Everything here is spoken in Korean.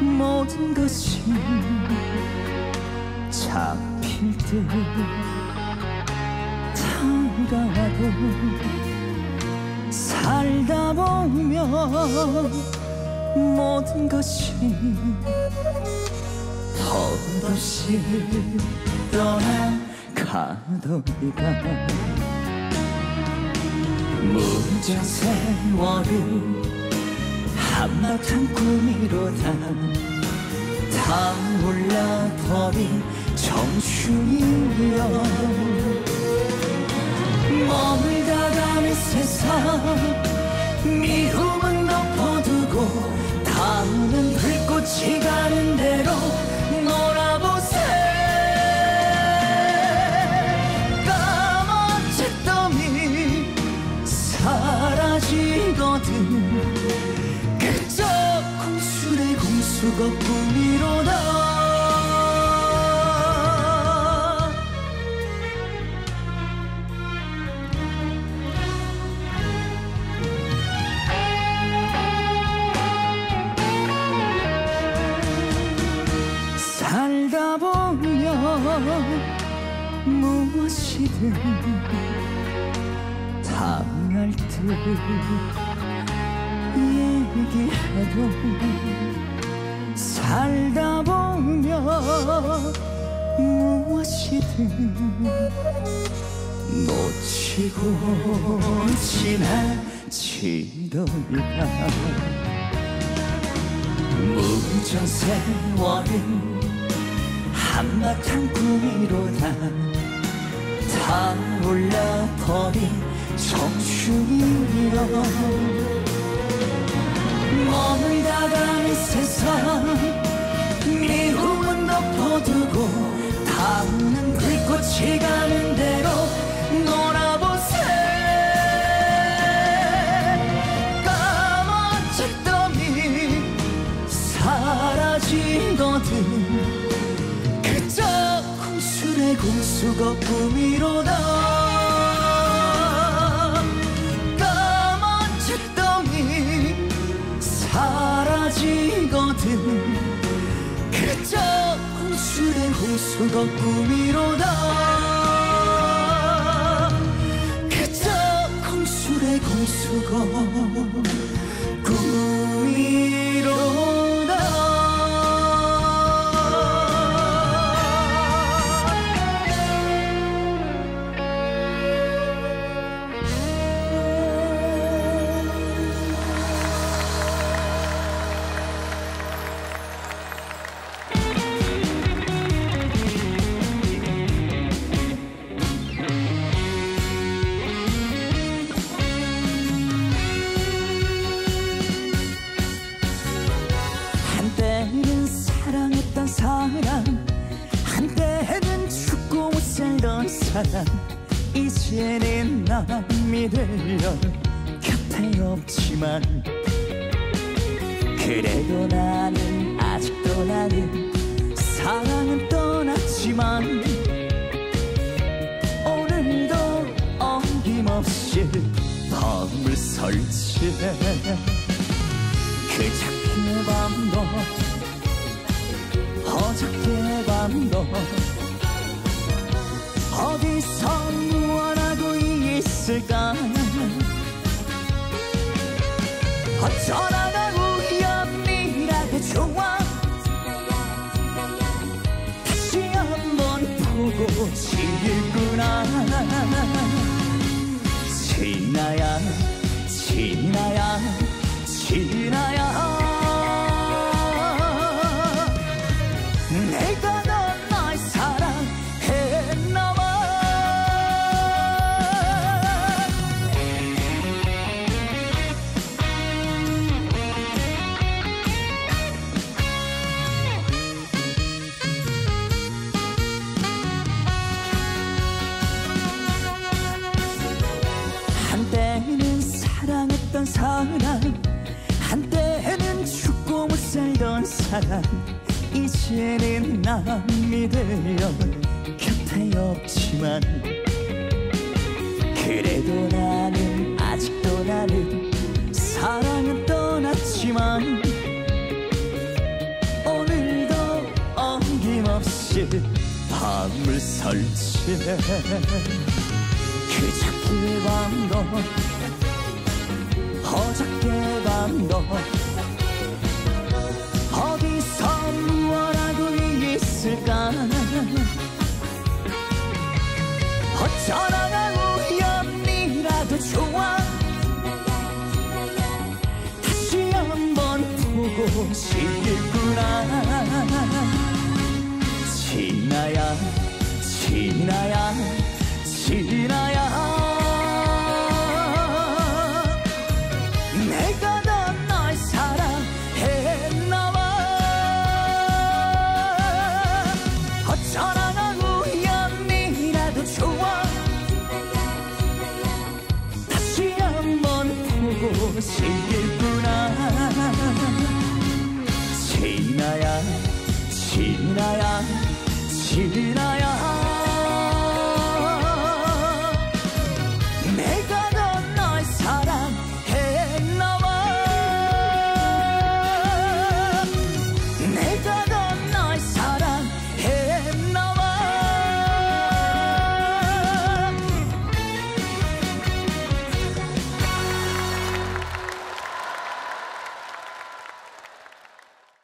모든 것이 잡힐 듯 다가와도 살다 보면 모든 것이 헛없이 떠나가더니가 무정 세월은 한바탕 꿈이로다 다 몰라버린 청춘이여. 머물다 가는 세상 미움은 덮어두고 다음은 불꽃이 가는 대로 놀아보세. 까맣게 떠이 사라지거든 공수가 꿈이로다. 살다 보면 무엇이든 당할 듯 얘기해도 살다 보면 무엇이든 놓치고 지나치더니가 무정 세월은 한바탕 꿈이로다 다 올라 버린 청춘이여. 머물다가는 공수가 꿈이로다. 까맣게 떠이 사라지거든. 그저 공수의 공수가 꿈이로다 사랑했던 사람 한때는 죽고 못 살던 사람 이제는 남이 되려 곁에 없지만. 그래도 나는 아직도 나는 사랑은 떠났지만 오늘도 어김없이 밤을 설치해. 그 작게 밤도 밤도 어디서 무언하고 있을까 어쩌다가 우연이라도 좋아. 다시 한번 보고 싶구나. 지나야 지나야 지나야 사랑 이제는 남이 되어 곁에 없지만 그래도 나는 아직도 나는 사랑은 떠났지만 오늘도 엉김없이 밤을 설치네. 그저께 밤도 어저께 밤도 신기구나 신나야 신나야 신나야.